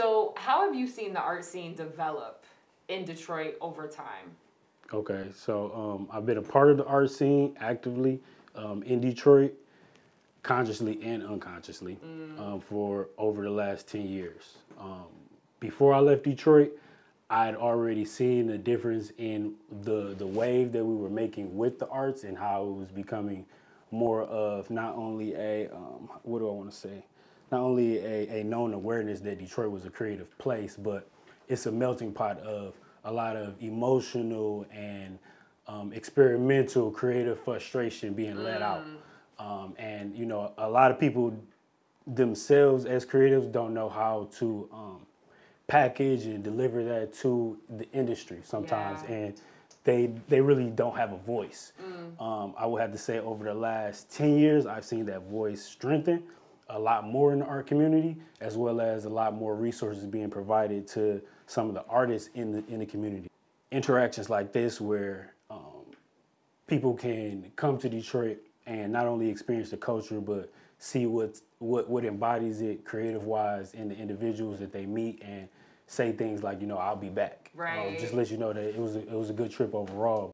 So, how have you seen the art scene develop in Detroit over time? Okay, so um, I've been a part of the art scene actively um, in Detroit, consciously and unconsciously, um, for over the last 10 years. Um, before I left Detroit, I had already seen the difference in the, the wave that we were making with the arts and how it was becoming more of not only a, um, what do I want to say? Not only a, a known awareness that Detroit was a creative place, but it's a melting pot of a lot of emotional and um, experimental creative frustration being let out. Um, and, you know, a lot of people themselves as creatives don't know how to um, package and deliver that to the industry sometimes. Yeah. And they they really don't have a voice. Um, I would have to say over the last 10 years, I've seen that voice strengthen a lot more in the art community, as well as a lot more resources being provided to some of the artists in the in the community. Interactions like this, where um, people can come to Detroit and not only experience the culture, but see what what what embodies it creative wise in the individuals that they meet and say things like, you know, I'll be back. Um, Right. just let you know that it was a, it was a good trip overall.